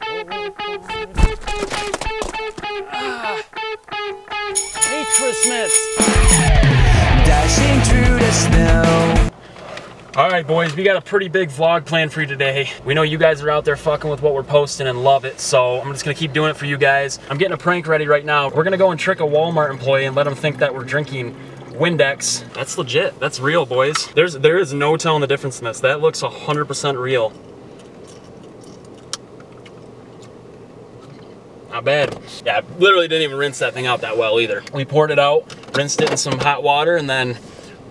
Hey, Christmas! Dashing through the snow. All right, boys, we got a pretty big vlog planned for you today. We know you guys are out there fucking with what we're posting and love it, so I'm just gonna keep doing it for you guys. I'm getting a prank ready right now. We're gonna go and trick a Walmart employee and let them think that we're drinking Windex. That's legit. That's real, boys. There's there is no telling the difference in this. That looks 100% real. Not bad. Yeah, I literally didn't even rinse that thing out that well either. We poured it out, rinsed it in some hot water, and then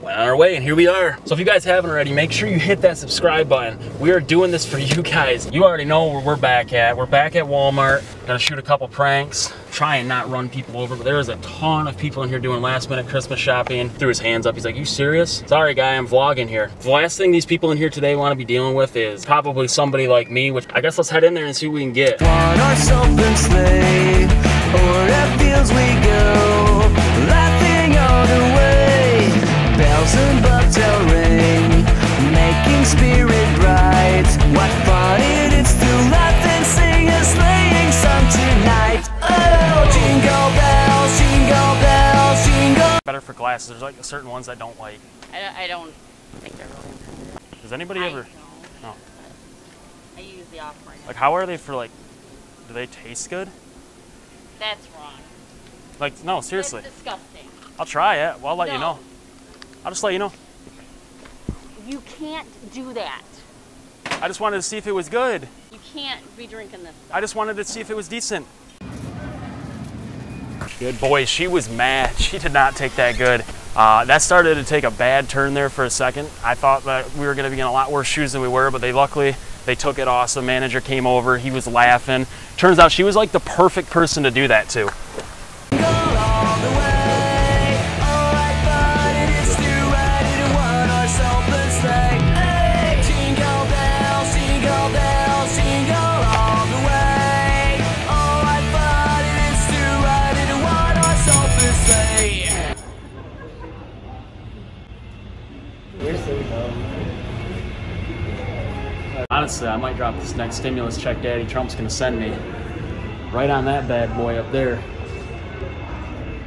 went on our way, and here we are. So if you guys haven't already, make sure you hit that subscribe button. We are doing this for you guys. You already know where we're back at. We're back at Walmart. Gonna shoot a couple pranks. Try and not run people over, but there is a ton of people in here doing last minute Christmas shopping. Threw his hands up. He's like, you serious? Sorry, guy, I'm vlogging here. The last thing these people in here today want to be dealing with is probably somebody like me, which I guess let's head in there and see what we can get. Bells and ring, making Glasses. There's like certain ones I don't like. I, I don't think they're really. Does anybody I ever? No. Oh. I use the offering. Like, how are they for like? Do they taste good? That's wrong. Like, no, seriously. That's disgusting. I'll try it. Well, I'll let you know. I'll just let you know. You can't do that. I just wanted to see if it was good. You can't be drinking this. I just wanted to see if it was decent. Good boy, she was mad. She did not take that good. Uh, that started to take a bad turn there for a second. I thought that we were going to be in a lot worse shoes than we were, but they luckily they took it awesome. Manager came over, he was laughing. Turns out she was like the perfect person to do that to. Honestly, I might drop this next stimulus check Daddy Trump's going to send me right on that bad boy up there.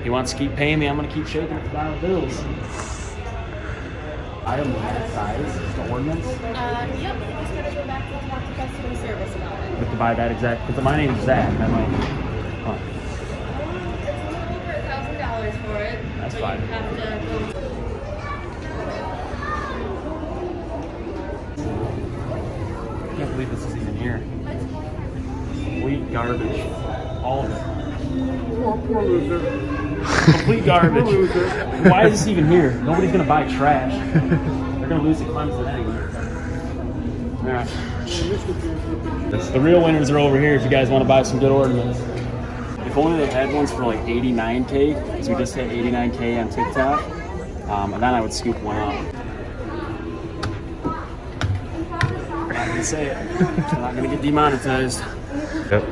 He wants to keep paying me, I'm going to keep shaking the dollar bills. Item that size, the ordinance. Uh, yep, you just gotta go back and talk to customer service about it. We have to buy that exact. Because my name's Zach. I might. Huh. Um, it's a little over a thousand dollars for it. That's fine. You have to go. I can't believe this is even here. Complete garbage. All of it. Complete garbage. Why is this even here? Nobody's gonna buy trash. They're gonna lose to Clemson anyway. Alright. The real winners are over here if you guys want to buy some good ornaments. If only they had ones for like 89k, because we just hit 89k on TikTok. Um, and then I would scoop one up. I'm not gonna say it. I'm not gonna get demonetized. Yep.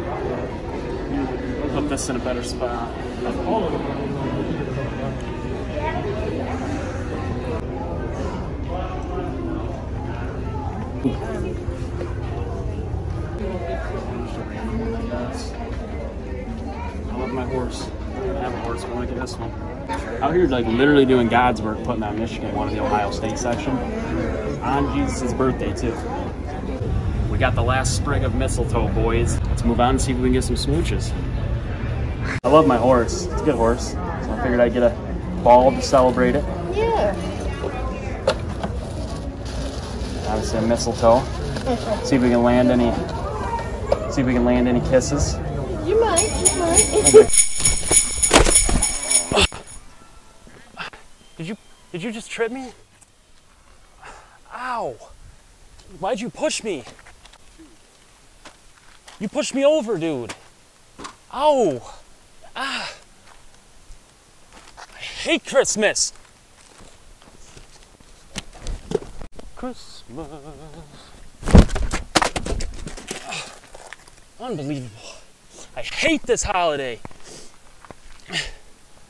Put this in a better spot. I love my horse. I have a horse. I want to get this one. Out here, like literally doing God's work, putting out Michigan, one of the Ohio State section, on Jesus' birthday too. We got the last sprig of mistletoe, boys. Let's move on and see if we can get some smooches. I love my horse. It's a good horse. So I figured I'd get a ball to celebrate it. Yeah. Obviously a mistletoe. See if we can land any. See if we can land any kisses. You might, you might. Did you did you just trip me? Ow! Why'd you push me? You pushed me over, dude. Ow! Ah! I hate Christmas. Christmas. Unbelievable. I hate this holiday. Can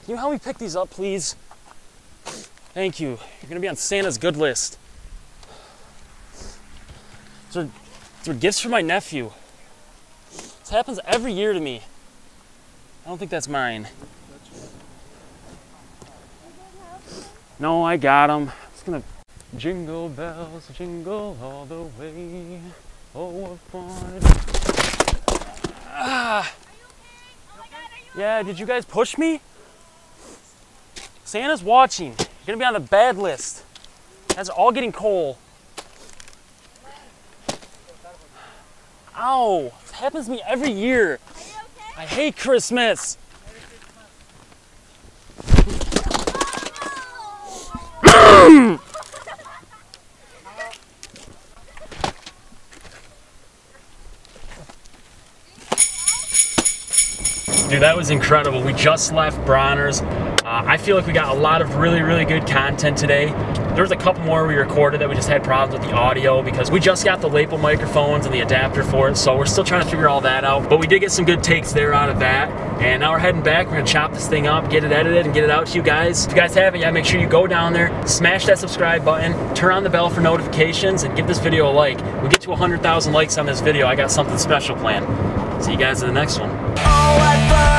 you help me pick these up, please? Thank you. You're gonna be on Santa's good list. These are, these are gifts for my nephew. Happens every year to me. I don't think that's mine. No, I got him. It's gonna jingle bells, jingle all the way. Oh, what fun! Ah. Yeah, did you guys push me? Santa's watching. You're gonna be on the bad list. That's all getting coal. Ow! Happens to me every year. I hate Christmas. Dude, that was incredible. We just left Bronner's. Uh, I feel like we got a lot of really, really good content today. There's a couple more we recorded that we just had problems with the audio because we just got the lapel microphones and the adapter for it, so we're still trying to figure all that out. But we did get some good takes there out of that. And now we're heading back. We're gonna chop this thing up, get it edited, and get it out to you guys. If you guys haven't yet, make sure you go down there, smash that subscribe button, turn on the bell for notifications, and give this video a like. We get to 100,000 likes on this video, I got something special planned. See you guys in the next one. Oh,